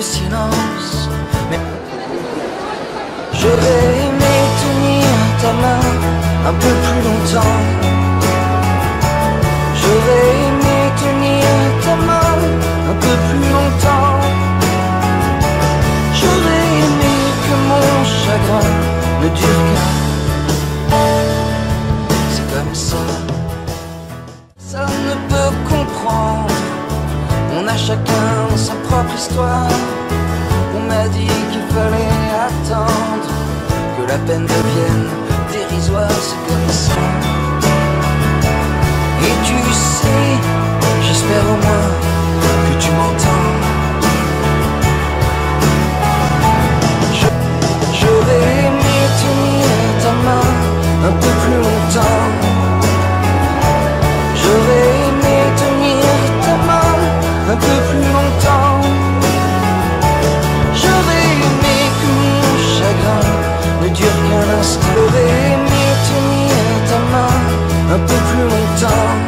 silence. Mais j'aurais aimé tenir ta main un peu plus longtemps. J'aurais aimé tenir ta main un peu plus longtemps. notre. On m'a dit qu'il fallait attendre que la peine devienne dérisoire, c'est périssant. Et tu sais, j'espère au moins que tu m'entends. Song.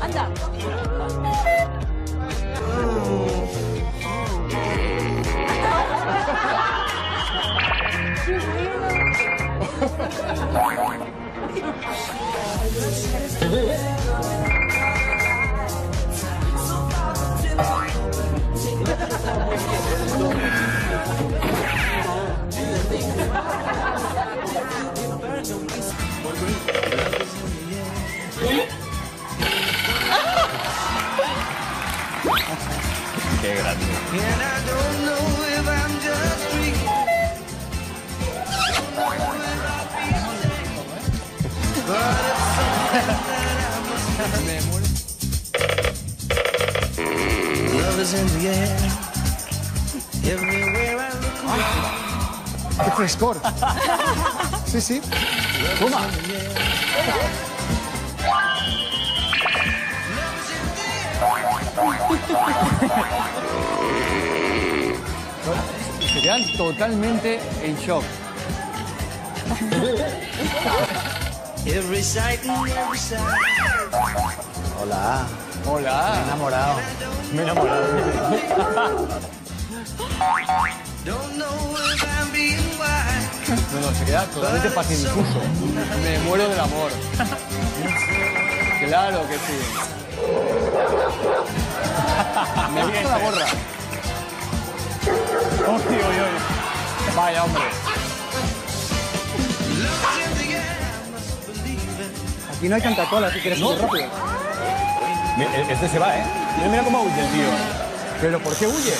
앉아. é grátis. Que frescor! sim, sim. Toma! Se quedan totalmente en shock. Hola. Hola. Me enamorado. Me he enamorado. No, no, se queda totalmente pasidifuso. Me muero del amor. Claro que sí. Me gusta la gorra. Vaya, hombre. Aquí no hay tanta cola, si quieres no. rápido. E, este se va, ¿eh? Mira, mira cómo huye el tío. ¿Pero por qué huye?